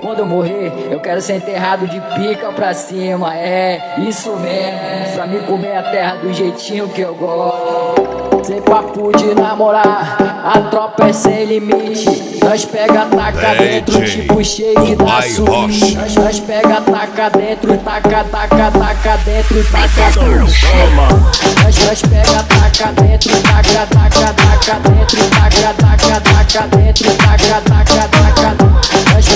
Quando eu morrer, eu quero ser enterrado de pica pra cima. É, isso mesmo. Pra me comer a terra do jeitinho que eu gosto. Sem papo de namorar, a tropa é sem limite. Nós pega, taca dentro, tipo cheio de suíte. Nós, nós pega, taca dentro, taca, taca, taca dentro, taca dentro. Nós, nós pega, taca dentro, taca, taca, taca dentro, taca, taca, taca dentro, taca, taca, taca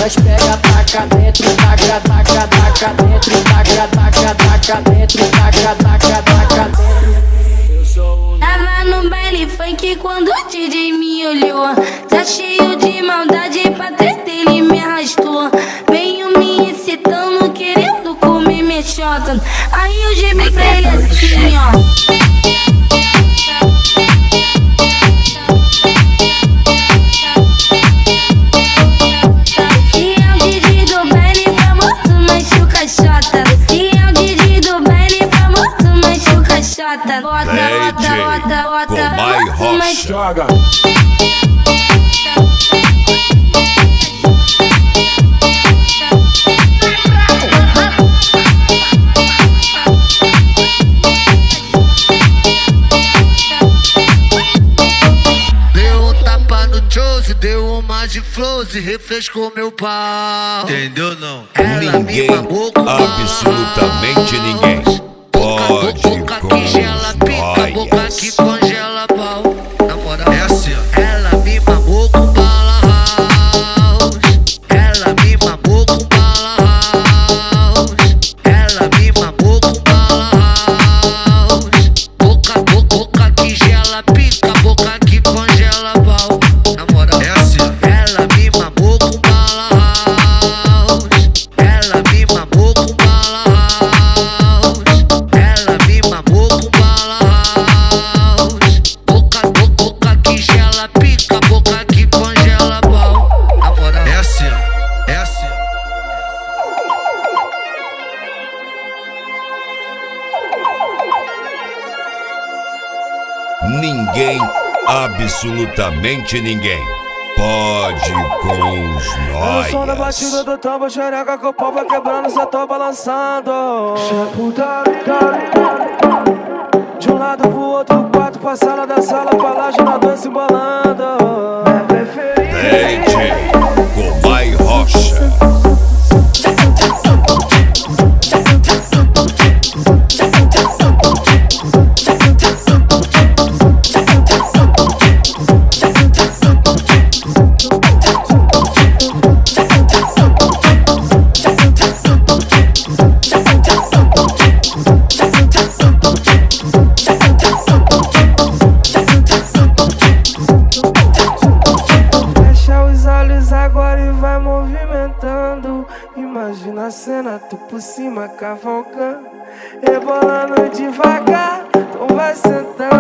nós pega, taca dentro, taca, taca, taca dentro, taca, taca, taca dentro, taca, taca, taca dentro. Tava no baile funk quando o DJ me olhou. Tá cheio de maldade pra treta, ele me arrastou. Veio me excitando, querendo comer chota. Aí eu gemi pra ele assim, ó. Bota, bota, DJ bota, bota, Comai bota, Rocha. mas Joga. Deu um tapa no Josie, deu uma de flows e refrescou meu pau. Entendeu não? Ela me Ninguém, mamou com absolutamente ninguém, Ninguém, absolutamente ninguém, pode com os No som da batida nós. do tambo, xereca com o pau vai quebrando, cê tô balançando. De um lado pro outro, quarto pra sala da sala, pra laje na dança embolando. DJ Comai Rocha. Imagina a cena, tu por cima cavalcando, rebolando devagar. Então vai sentando,